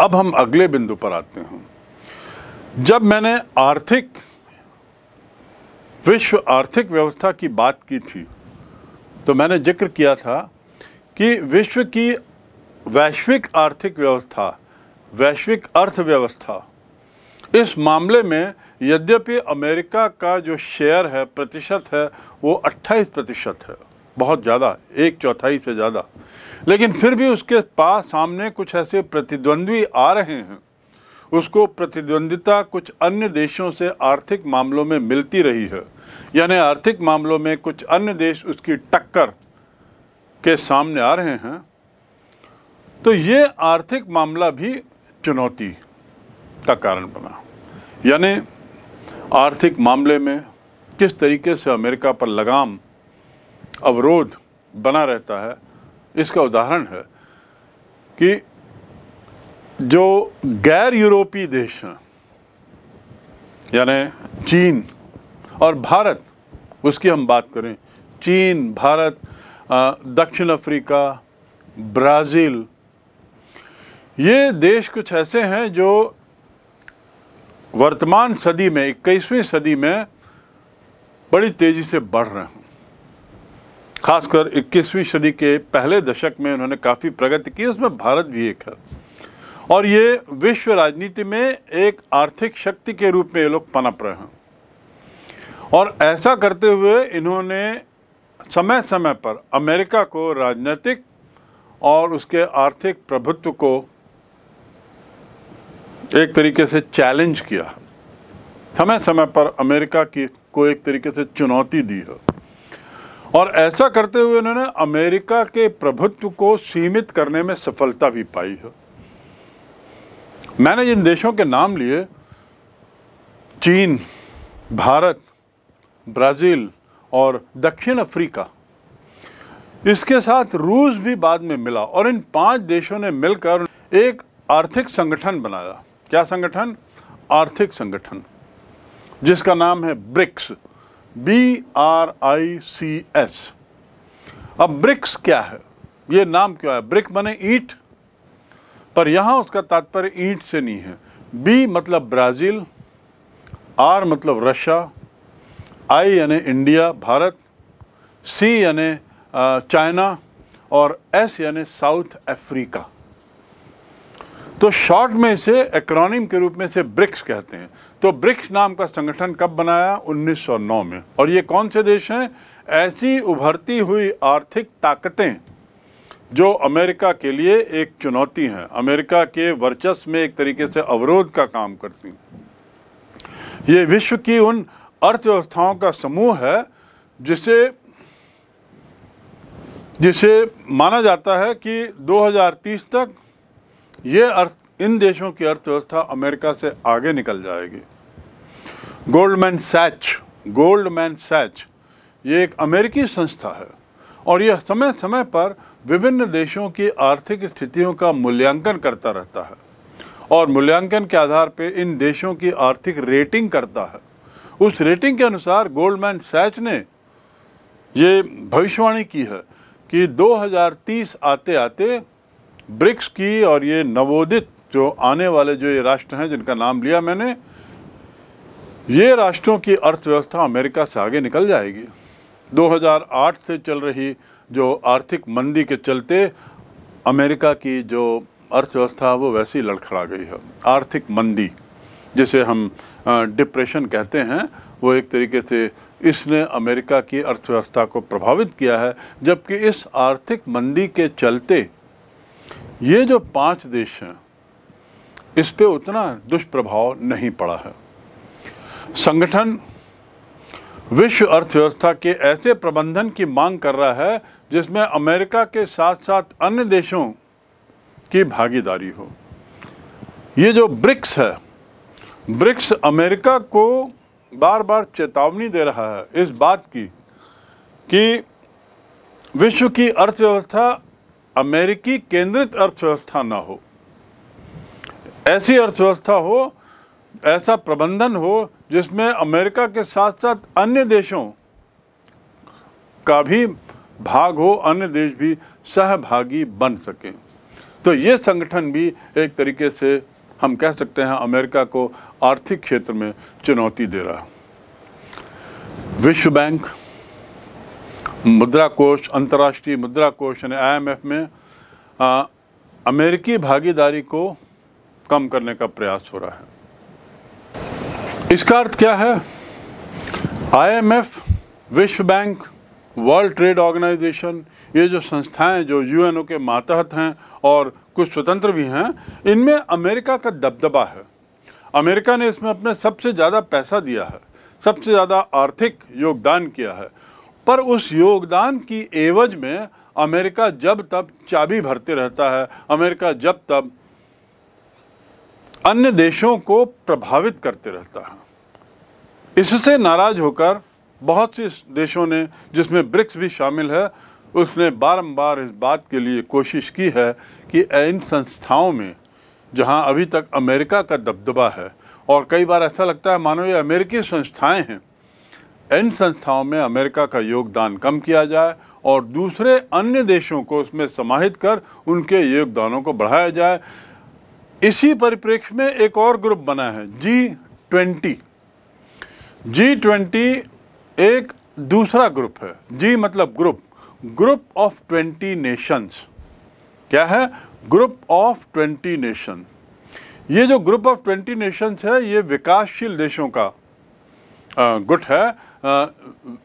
अब हम अगले बिंदु पर आते हैं। जब मैंने आर्थिक, विश्व आर्थिक व्यवस्था की बात की थी तो मैंने ज़िक्र किया था कि विश्व की वैश्विक आर्थिक व्यवस्था, वैश्विक अर्थव्यवस्था, इस मामले में यद्यपि अमेरिका का जो शेयर है, प्रतिशत है, वो 28 प्रतिशत है। बहुत ज़्यादा, एक चौथाई से ज़्यादा। लेकिन फिर भी उसके पास सामने कुछ ऐसे प्रतिद्वंद्वी आ रहे हैं। उसको प्रतिद्वंदिता कुछ अन्य देशों से आर्थिक मामलों में मिलती रही है। यानी आर्थिक मामलों में कुछ अन्य देश उसकी टक्कर के सामने आ रहे हैं। तो ये आर्थिक मामला भी चुनौती का कारण बना। यानी आर्थिक मामले में किस तरीके से अमेरिका पर लगाम अवरोध बना रहता है। इसका उदाहरण है कि जो गैर यूरोपीय देश हैं, यानी चीन और भारत, उसकी हम बात करें। चीन, भारत दक्षिण अफ्रीका, ब्राज़ील, ये देश कुछ ऐसे हैं जो वर्तमान सदी में, इक्कीसवीं सदी में बड़ी तेज़ी से बढ़ रहे हैं। खासकर 21वीं सदी के पहले दशक में उन्होंने काफ़ी प्रगति की, उसमें भारत भी एक है। और ये विश्व राजनीति में एक आर्थिक शक्ति के रूप में ये लोग पनप रहे हैं। और ऐसा करते हुए इन्होंने समय समय पर अमेरिका को राजनीतिक और उसके आर्थिक प्रभुत्व को एक तरीके से चैलेंज किया। समय समय पर अमेरिका की को एक तरीके से चुनौती दी है। और ऐसा करते हुए उन्होंने अमेरिका के प्रभुत्व को सीमित करने में सफलता भी पाई है। मैंने जिन देशों के नाम लिए, चीन, भारत, ब्राज़ील और दक्षिण अफ्रीका, इसके साथ रूस भी बाद में मिला और इन पाँच देशों ने मिलकर एक आर्थिक संगठन बनाया। क्या संगठन? आर्थिक संगठन, जिसका नाम है BRICS. B R I C S अब ब्रिक्स क्या है? ये नाम क्यों है? ब्रिक बने ईट। पर यहाँ उसका तात्पर्य ईंट से नहीं है। बी मतलब ब्राज़ील आर मतलब रशिया आई यानी इंडिया, भारत सी यानी चाइना, और एस यानी साउथ अफ्रीका। तो शॉर्ट में इसे एक्रोनिम के रूप में से ब्रिक्स कहते हैं। तो ब्रिक्स नाम का संगठन कब बनाया? 1909 में। और ये कौन से देश हैं? ऐसी उभरती हुई आर्थिक ताकतें जो अमेरिका के लिए एक चुनौती हैं। अमेरिका के वर्चस्व में एक तरीके से अवरोध का काम करती हैं। ये विश्व की उन अर्थव्यवस्थाओं का समूह है जिसे जिसे माना जाता है कि 2030 तक ये अर्थ इन देशों की अर्थव्यवस्था अमेरिका से आगे निकल जाएगी। गोल्डमैन सैच गोल्डमैन सैच ये एक अमेरिकी संस्था है और यह समय समय पर विभिन्न देशों की आर्थिक स्थितियों का मूल्यांकन करता रहता है और मूल्यांकन के आधार पर इन देशों की आर्थिक रेटिंग करता है। उस रेटिंग के अनुसार गोल्डमैन सैच ने ये भविष्यवाणी की है कि 2030 आते आते ब्रिक्स की और ये नवोदित जो आने वाले जो ये राष्ट्र हैं, जिनका नाम लिया मैंने, ये राष्ट्रों की अर्थव्यवस्था अमेरिका से आगे निकल जाएगी। 2008 से चल रही जो आर्थिक मंदी के चलते अमेरिका की जो अर्थव्यवस्था, वो वैसी लड़खड़ा गई है। आर्थिक मंदी, जिसे हम डिप्रेशन कहते हैं, वो एक तरीके से इसने अमेरिका की अर्थव्यवस्था को प्रभावित किया है, जबकि इस आर्थिक मंदी के चलते ये जो पाँच देश हैं इस पे उतना दुष्प्रभाव नहीं पड़ा है। संगठन विश्व अर्थव्यवस्था के ऐसे प्रबंधन की मांग कर रहा है, जिसमें अमेरिका के साथ साथ अन्य देशों की भागीदारी हो। ये जो ब्रिक्स है, ब्रिक्स अमेरिका को बार बार चेतावनी दे रहा है इस बात की, कि विश्व की अर्थव्यवस्था अमेरिकी केंद्रित अर्थव्यवस्था ना हो। ऐसी अर्थव्यवस्था हो ऐसा प्रबंधन हो जिसमें अमेरिका के साथ साथ अन्य देशों का भी भाग हो अन्य देश भी सहभागी बन सकें। तो ये संगठन भी एक तरीके से हम कह सकते हैं अमेरिका को आर्थिक क्षेत्र में चुनौती दे रहा विश्व बैंक मुद्रा कोष अंतर्राष्ट्रीय मुद्रा कोष यानी आईएमएफ में आ, अमेरिकी भागीदारी को कम करने का प्रयास हो रहा है। इसका अर्थ क्या है? आईएमएफ विश्व बैंक, वर्ल्ड ट्रेड ऑर्गेनाइजेशन, ये जो संस्थाएँ जो यूएनओ के मातहत हैं और कुछ स्वतंत्र भी हैं, इनमें अमेरिका का दबदबा है। अमेरिका ने इसमें अपने सबसे ज़्यादा पैसा दिया है, सबसे ज़्यादा आर्थिक योगदान किया है। पर उस योगदान की एवज में अमेरिका जब तब चाबी भरते रहता है, अमेरिका जब तब अन्य देशों को प्रभावित करते रहता है। इससे नाराज़ होकर बहुत से देशों ने, जिसमें ब्रिक्स भी शामिल है, उसने बारंबार इस बात के लिए कोशिश की है कि इन संस्थाओं में, जहाँ अभी तक अमेरिका का दबदबा है, और कई बार ऐसा लगता है, मानो ये अमेरिकी संस्थाएँ हैं, इन संस्थाओं में अमेरिका का योगदान कम किया जाए, और दूसरे अन्य देशों को उसमें समाहित कर उनके योगदानों को बढ़ाया जाए। इसी परिप्रेक्ष्य में एक और ग्रुप बना है जी ट्वेंटी जी ट्वेंटी एक दूसरा ग्रुप है। जी मतलब group. Group of twenty nations. क्या है? Group of twenty nation. ये जो ग्रुप ऑफ़ ट्वेंटी नेशंस है, ये विकासशील देशों का गुट है।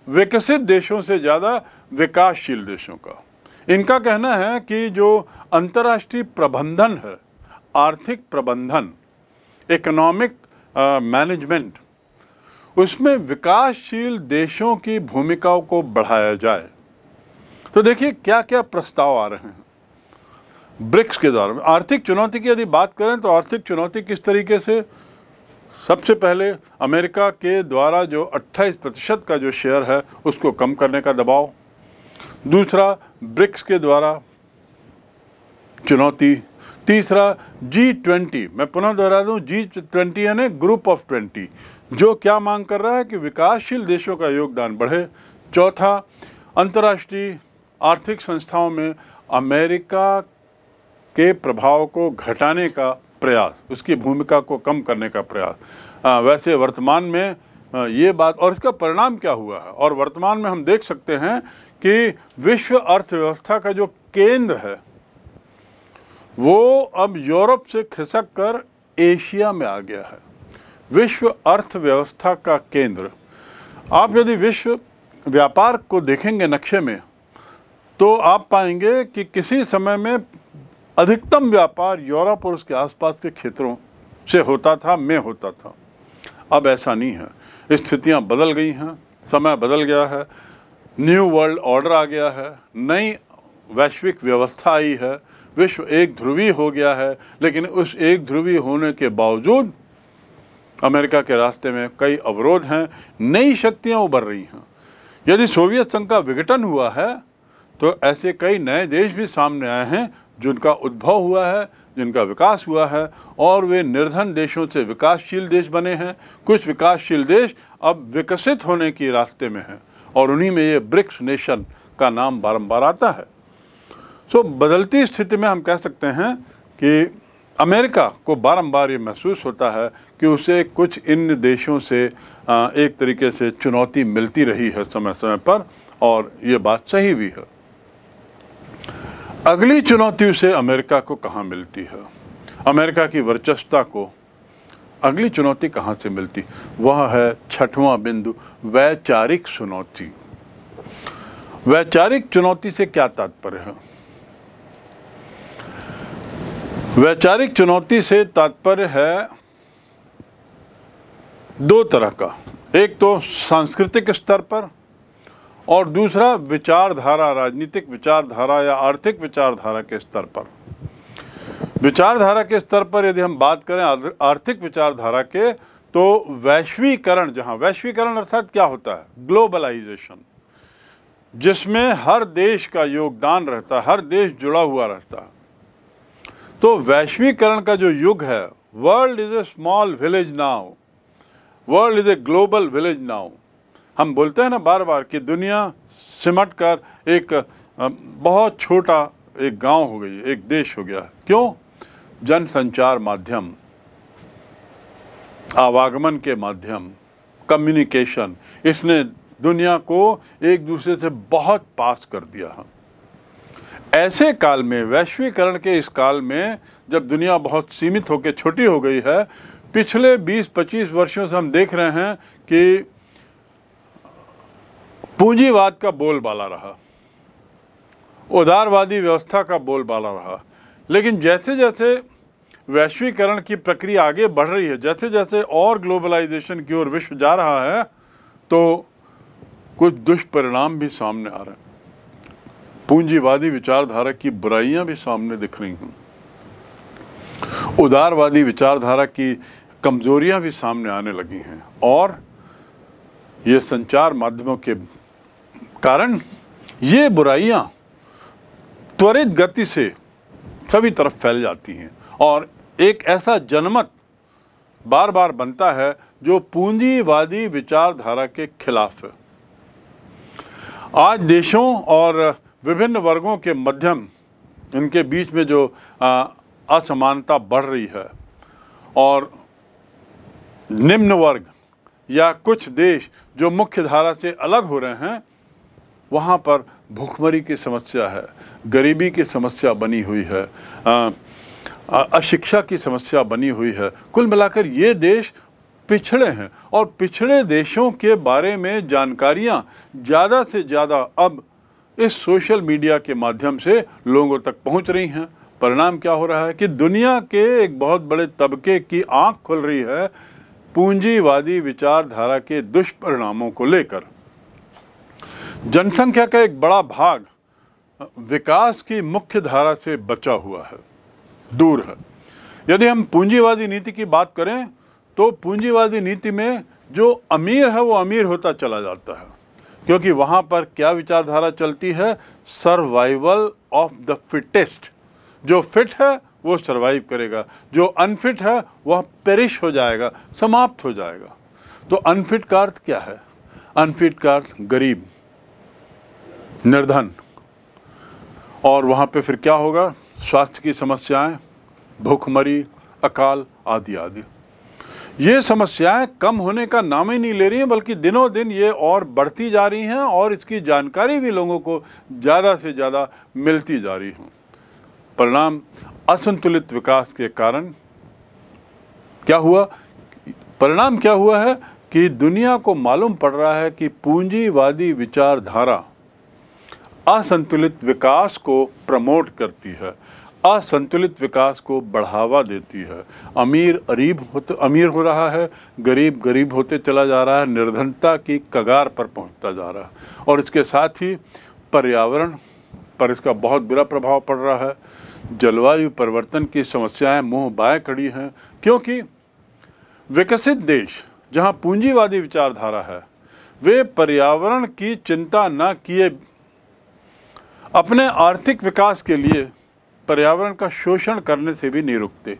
विकसित देशों से ज़्यादा विकासशील देशों का। इनका कहना है कि जो अंतर्राष्ट्रीय प्रबंधन है आर्थिक प्रबंधन इकोनॉमिक मैनेजमेंट उसमें विकासशील देशों की भूमिकाओं को बढ़ाया जाए। तो देखिए क्या क्या प्रस्ताव आ रहे हैं। ब्रिक्स के द्वारा आर्थिक चुनौती की यदि बात करें तो आर्थिक चुनौती किस तरीके से? सबसे पहले अमेरिका के द्वारा जो 28 प्रतिशत का जो शेयर है, उसको कम करने का दबाव। दूसरा, ब्रिक्स के द्वारा चुनौती तीसरा जी ट्वेंटी मैं पुनः दोहरा दूँ जी ट्वेंटी यानी ग्रुप ऑफ़ ट्वेंटी जो क्या मांग कर रहा है कि विकासशील देशों का योगदान बढ़े। चौथा अंतर्राष्ट्रीय आर्थिक संस्थाओं में अमेरिका के प्रभाव को घटाने का प्रयास उसकी भूमिका को कम करने का प्रयास। आ, वैसे वर्तमान में ये बात और इसका परिणाम क्या हुआ है? और वर्तमान में हम देख सकते हैं कि विश्व अर्थव्यवस्था का जो केंद्र है वो अब यूरोप से खिसक कर एशिया में आ गया है। विश्व अर्थव्यवस्था का केंद्र। आप यदि विश्व व्यापार को देखेंगे नक्शे में तो आप पाएँगे कि किसी समय में अधिकतम व्यापार यूरोप और उसके आसपास के क्षेत्रों से होता था, में होता था। अब ऐसा नहीं है। स्थितियाँ बदल गई हैं, समय बदल गया है, न्यू वर्ल्ड ऑर्डर आ गया है, नई वैश्विक व्यवस्था आई है विश्व एक ध्रुवी हो गया है, लेकिन उस एक ध्रुवी होने के बावजूद अमेरिका के रास्ते में कई अवरोध हैं, नई शक्तियाँ उभर रही हैं। यदि सोवियत संघ का विघटन हुआ है तो ऐसे कई नए देश भी सामने आए हैं, जिनका उद्भव हुआ है, जिनका विकास हुआ है, और वे निर्धन देशों से विकासशील देश बने हैं। कुछ विकासशील देश अब विकसित होने के रास्ते में हैं, और उन्हीं में ये ब्रिक्स नेशन का नाम बारंबार आता है। सो बदलती स्थिति में हम कह सकते हैं कि अमेरिका को बारंबार ये महसूस होता है कि उसे कुछ इन देशों से एक तरीके से चुनौती मिलती रही है समय समय पर, और ये बात सही भी है। अगली चुनौती उसे अमेरिका को कहाँ मिलती है? अमेरिका की वर्चस्वता को अगली चुनौती कहाँ से मिलती? वह है छठवां बिंदु, वैचारिक चुनौती। वैचारिक चुनौती से क्या तात्पर्य है? वैचारिक चुनौती से तात्पर्य है दो तरह का। एक तो सांस्कृतिक स्तर पर और दूसरा विचारधारा, राजनीतिक विचारधारा या आर्थिक विचारधारा के स्तर पर। विचारधारा के स्तर पर यदि हम बात करें आर्थिक विचारधारा के तो वैश्वीकरण जहाँ, वैश्वीकरण अर्थात क्या होता है? ग्लोबलाइजेशन। जिसमें हर देश का योगदान रहता है, हर देश जुड़ा हुआ रहता है। तो वैश्वीकरण का जो युग है world is a small village now world is a global village now हम बोलते हैं ना बार बार कि दुनिया सिमट कर एक बहुत छोटा एक गाँव हो गई, एक देश हो गया। क्यों? जनसंचार माध्यम, आवागमन के माध्यम कम्युनिकेशन इसने दुनिया को एक दूसरे से बहुत पास कर दिया। है ऐसे काल में, वैश्वीकरण के इस काल में, जब दुनिया बहुत सीमित होकर छोटी हो गई है, पिछले 20-25 वर्षों से हम देख रहे हैं कि पूंजीवाद का बोलबाला रहा। उदारवादी व्यवस्था का बोलबाला रहा। लेकिन जैसे जैसे वैश्वीकरण की प्रक्रिया आगे बढ़ रही है जैसे जैसे और ग्लोबलाइजेशन की ओर विश्व जा रहा है तो कुछ दुष्परिणाम भी सामने आ रहे हैं। पूंजीवादी विचारधारा की बुराइयाँ भी सामने दिख रही हैं। उदारवादी विचारधारा की कमजोरियाँ भी सामने आने लगी हैं। और ये संचार माध्यमों के कारण ये बुराइयाँ त्वरित गति से सभी तरफ़ फैल जाती हैं। और एक ऐसा जनमत बार बार बनता है जो पूंजीवादी विचारधारा के खिलाफ है। आज देशों और विभिन्न वर्गों के मध्यम, इनके बीच में जो असमानता बढ़ रही है। और निम्न वर्ग या कुछ देश जो मुख्य धारा से अलग हो रहे हैं, वहाँ पर भूखमरी की समस्या है, गरीबी की समस्या बनी हुई है अशिक्षा की समस्या बनी हुई है। कुल मिलाकर ये देश पिछड़े हैं और पिछड़े देशों के बारे में जानकारियाँ ज़्यादा से ज़्यादा अब इस सोशल मीडिया के माध्यम से लोगों तक पहुँच रही हैं। परिणाम क्या हो रहा है कि दुनिया के एक बहुत बड़े तबके की आँख खुल रही है पूंजीवादी विचारधारा के दुष्परिणामों को लेकर। जनसंख्या का एक बड़ा भाग विकास की मुख्य धारा से बचा हुआ है, दूर है। यदि हम पूंजीवादी नीति की बात करें तो पूंजीवादी नीति में जो अमीर है, वो अमीर होता चला जाता है। क्योंकि वहाँ पर क्या विचारधारा चलती है? सर्वाइवल ऑफ़ द फिटेस्ट जो फिट है, वो सर्वाइव करेगा। जो अनफिट है, वह पेरिश हो जाएगा, समाप्त हो जाएगा। तो अनफिट का अर्थ क्या है? अनफिट का अर्थ गरीब, निर्धन। और वहाँ पे फिर क्या होगा? स्वास्थ्य की समस्याएँ, भूखमरी, अकाल आदि आदि। ये समस्याएँ कम होने का नाम ही नहीं ले रही हैं, बल्कि दिनों दिन ये और बढ़ती जा रही हैं और इसकी जानकारी भी लोगों को ज़्यादा से ज़्यादा मिलती जा रही है। परिणाम असंतुलित विकास के कारण क्या हुआ? परिणाम क्या हुआ है कि दुनिया को मालूम पड़ रहा है कि पूंजीवादी विचारधारा असंतुलित विकास को प्रमोट करती है। असंतुलित विकास को बढ़ावा देती है। अमीर अरीब होते, अमीर हो रहा है, गरीब गरीब होते चला जा रहा है, निर्धनता की कगार पर पहुँचता जा रहा है। और इसके साथ ही पर्यावरण पर इसका बहुत बुरा प्रभाव पड़ रहा है। जलवायु परिवर्तन की समस्याएँ मुँह बाएँ खड़ी हैं, क्योंकि विकसित देश, जहाँ पूंजीवादी विचारधारा है, वे पर्यावरण की चिंता न किए अपने आर्थिक विकास के लिए पर्यावरण का शोषण करने से भी नहीं रुकते।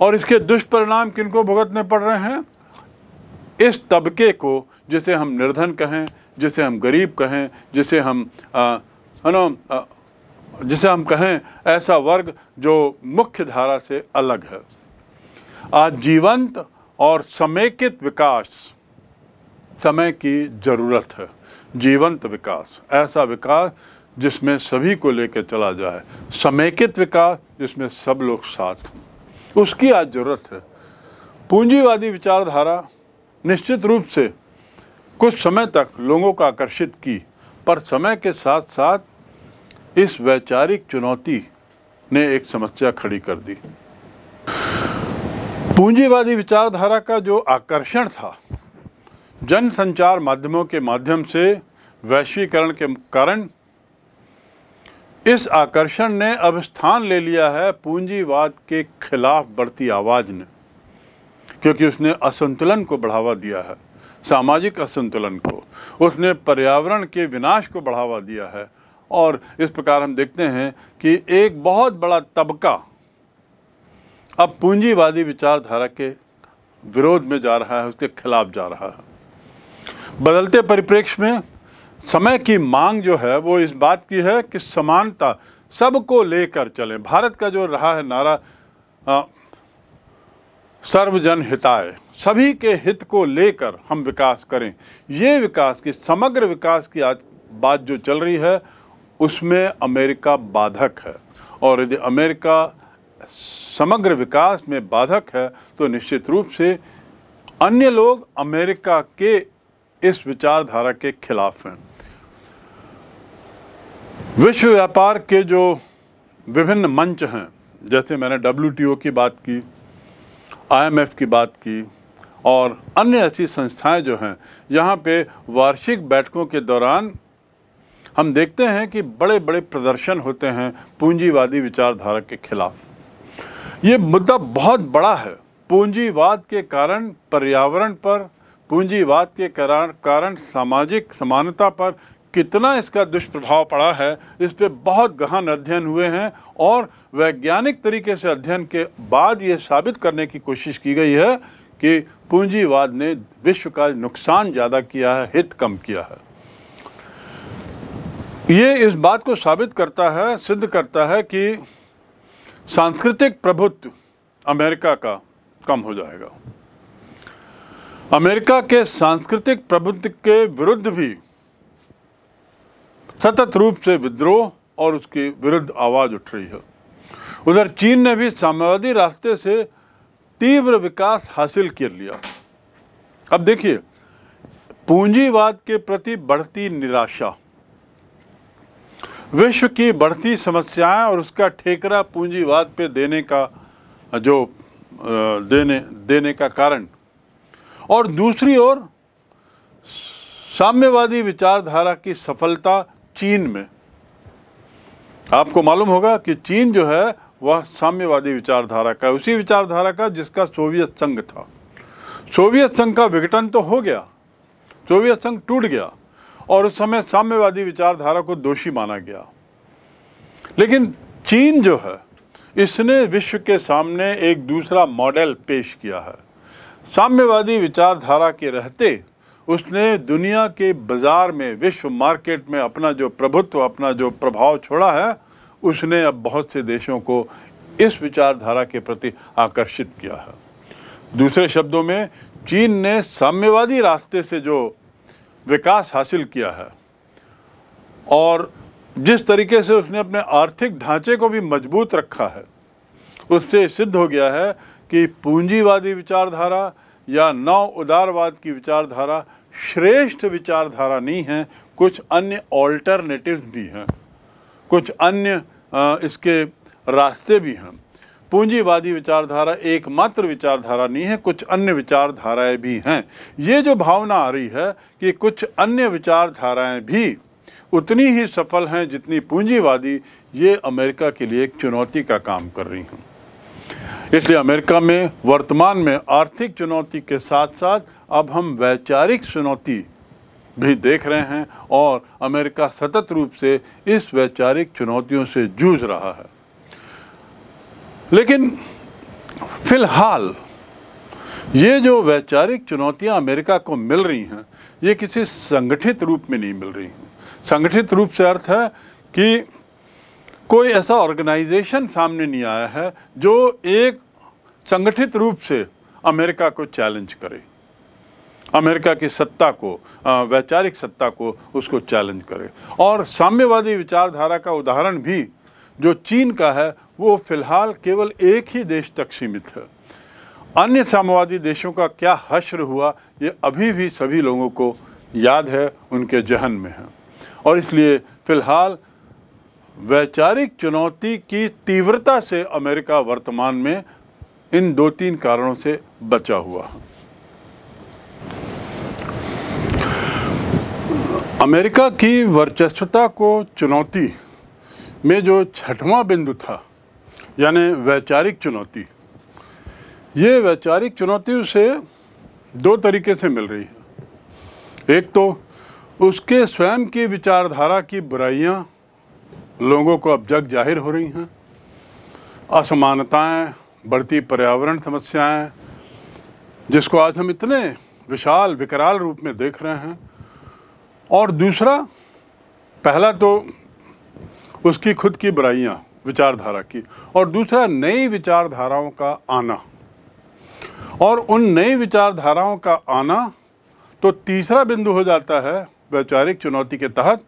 और इसके दुष्परिणाम किनको भुगतने पड़ रहे हैं? इस तबके को, जिसे हम निर्धन कहें, जिसे हम गरीब कहें, जिसे हम है ना जिसे हम कहें, ऐसा वर्ग जो मुख्य धारा से अलग है। आज जीवंत और समेकित विकास, समय की ज़रूरत है। जीवंत विकास, ऐसा विकास जिसमें सभी को लेकर चला जाए। समेकित विकास जिसमें सब लोग साथ उसकी आज ज़रूरत है। पूंजीवादी विचारधारा निश्चित रूप से कुछ समय तक लोगों को आकर्षित की, पर समय के साथ साथ इस वैचारिक चुनौती ने एक समस्या खड़ी कर दी। पूंजीवादी विचारधारा का जो आकर्षण था जन संचार माध्यमों के माध्यम से वैश्वीकरण के कारण इस आकर्षण ने अब स्थान ले लिया है पूंजीवाद के खिलाफ बढ़ती आवाज़ ने, क्योंकि उसने असंतुलन को बढ़ावा दिया है, सामाजिक असंतुलन को। उसने पर्यावरण के विनाश को बढ़ावा दिया है, और इस प्रकार हम देखते हैं कि एक बहुत बड़ा तबका अब पूंजीवादी विचारधारा के विरोध में जा रहा है, उसके खिलाफ जा रहा है। बदलते परिप्रेक्ष्य में समय की मांग जो है, वो इस बात की है कि समानता सबको लेकर चलें। भारत का जो रहा है नारा सर्वजन हिताय सभी के हित को लेकर हम विकास करें। ये विकास की, समग्र विकास की आज बात जो चल रही है, उसमें अमेरिका बाधक है। और यदि अमेरिका समग्र विकास में बाधक है तो निश्चित रूप से अन्य लोग अमेरिका के इस विचारधारा के खिलाफ हैं। विश्व व्यापार के जो विभिन्न मंच हैं, जैसे मैंने डब्ल्यू की बात की आईएमएफ की बात की, और अन्य ऐसी संस्थाएँ जो हैं, यहाँ पे वार्षिक बैठकों के दौरान हम देखते हैं कि बड़े बड़े प्रदर्शन होते हैं पूंजीवादी विचारधारा के खिलाफ। ये मुद्दा बहुत बड़ा है। पूंजीवाद के कारण पर्यावरण पर, पूंजीवाद के कारण कारण सामाजिक समानता पर कितना इसका दुष्प्रभाव पड़ा है, इस पर बहुत गहन अध्ययन हुए हैं और वैज्ञानिक तरीके से अध्ययन के बाद ये साबित करने की कोशिश की गई है कि पूंजीवाद ने विश्व का नुकसान ज़्यादा किया है, हित कम किया है। ये इस बात को साबित करता है, सिद्ध करता है कि सांस्कृतिक प्रभुत्व अमेरिका का कम हो जाएगा। अमेरिका के सांस्कृतिक प्रभुत्व के विरुद्ध भी सतत रूप से विद्रोह और उसके विरुद्ध आवाज़ उठ रही है। उधर चीन ने भी साम्यवादी रास्ते से तीव्र विकास हासिल कर लिया। अब देखिए, पूंजीवाद के प्रति बढ़ती निराशा, विश्व की बढ़ती समस्याएँ और उसका ठेकरा पूंजीवाद पे देने का, जो देने देने का कारण। और दूसरी ओर, साम्यवादी विचारधारा की सफलता चीन में। आपको मालूम होगा कि चीन जो है, वह साम्यवादी विचारधारा का उसी विचारधारा का जिसका सोवियत संघ था। सोवियत संघ का विघटन तो हो गया। सोवियत संघ टूट गया और उस समय साम्यवादी विचारधारा को दोषी माना गया। लेकिन चीन जो है, इसने विश्व के सामने एक दूसरा मॉडल पेश किया है। साम्यवादी विचारधारा के रहते उसने दुनिया के बाज़ार में, विश्व मार्केट में अपना जो प्रभुत्व, अपना जो प्रभाव छोड़ा है, उसने अब बहुत से देशों को इस विचारधारा के प्रति आकर्षित किया है। दूसरे शब्दों में, चीन ने साम्यवादी रास्ते से जो विकास हासिल किया है, और जिस तरीके से उसने अपने आर्थिक ढांचे को भी मज़बूत रखा है, उससे सिद्ध हो गया है कि पूंजीवादी विचारधारा या नव उदारवाद की विचारधारा श्रेष्ठ विचारधारा नहीं है, कुछ अन्य ऑल्टरनेटिव भी हैं। कुछ अन्य इसके रास्ते भी हैं। पूंजीवादी विचारधारा एकमात्र विचारधारा नहीं है, कुछ अन्य विचारधाराएँ भी हैं। ये जो भावना आ रही है कि कुछ अन्य विचारधाराएँ भी उतनी ही सफल हैं जितनी पूंजीवादी ये अमेरिका के लिए एक चुनौती का काम कर रही हैं। इसलिए अमेरिका में, वर्तमान में आर्थिक चुनौती के साथ साथ अब हम वैचारिक चुनौती भी देख रहे हैं और अमेरिका सतत रूप से इस वैचारिक चुनौतियों से जूझ रहा है। लेकिन फ़िलहाल ये जो वैचारिक चुनौतियाँ अमेरिका को मिल रही हैं, ये किसी संगठित रूप में नहीं मिल रही हैं। संगठित रूप से अर्थ है कि कोई ऐसा ऑर्गेनाइजेशन सामने नहीं आया है जो एक संगठित रूप से अमेरिका को चैलेंज करे। अमेरिका की सत्ता को वैचारिक सत्ता को उसको चैलेंज करे। और साम्यवादी विचारधारा का उदाहरण भी जो चीन का है, वो फ़िलहाल केवल एक ही देश तक सीमित है। अन्य साम्यवादी देशों का क्या हश्र हुआ, ये अभी भी सभी लोगों को याद है, उनके जहन में है। और इसलिए फ़िलहाल वैचारिक चुनौती की तीव्रता से अमेरिका वर्तमान में इन दो तीन कारणों से बचा हुआ है। अमेरिका की वर्चस्वता को चुनौती में जो छठवां बिंदु था, यानी वैचारिक चुनौती, ये वैचारिक चुनौती उसे दो तरीके से मिल रही है। एक तो उसके स्वयं की विचारधारा की बुराइयाँ लोगों को अब जग ज़ाहिर हो रही हैं। असमानताएँ, बढ़ती पर्यावरण समस्याएँ, जिसको आज हम इतने विशाल, विकराल रूप में देख रहे हैं और दूसरा, पहला तो उसकी खुद की बुराइयाँ, विचारधारा की, और दूसरा नई विचारधाराओं का आना। और उन नई विचारधाराओं का आना तो तीसरा बिंदु हो जाता है वैचारिक चुनौती के तहत,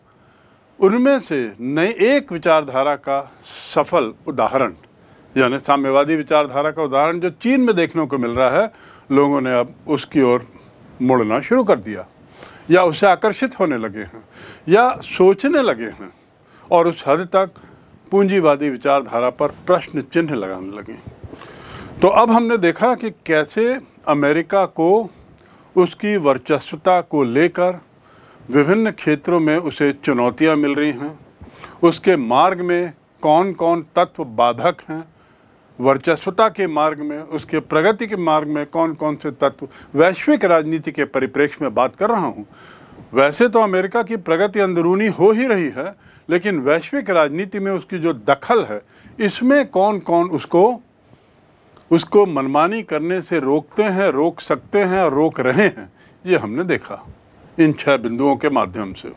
उनमें से नई एक विचारधारा का सफल उदाहरण, यानी साम्यवादी विचारधारा का उदाहरण जो चीन में देखने को मिल रहा है, लोगों ने अब उसकी ओर मुड़ना शुरू कर दिया। या उससे आकर्षित होने लगे हैं, या सोचने लगे हैं, और उस हद तक पूंजीवादी विचारधारा पर प्रश्न चिन्ह लगाने लगे। तो अब हमने देखा कि कैसे अमेरिका को उसकी वर्चस्वता को लेकर विभिन्न क्षेत्रों में उसे चुनौतियाँ मिल रही हैं। उसके मार्ग में कौन कौन तत्व बाधक हैं वर्चस्वता के मार्ग में, उसके प्रगति के मार्ग में कौन कौन से तत्व, वैश्विक राजनीति के परिप्रेक्ष्य में बात कर रहा हूँ। वैसे तो अमेरिका की प्रगति अंदरूनी हो ही रही है, लेकिन वैश्विक राजनीति में उसकी जो दखल है, इसमें कौन कौन उसको उसको मनमानी करने से रोकते हैं, रोक सकते हैं और रोक रहे हैं, ये हमने देखा इन छह बिंदुओं के माध्यम से।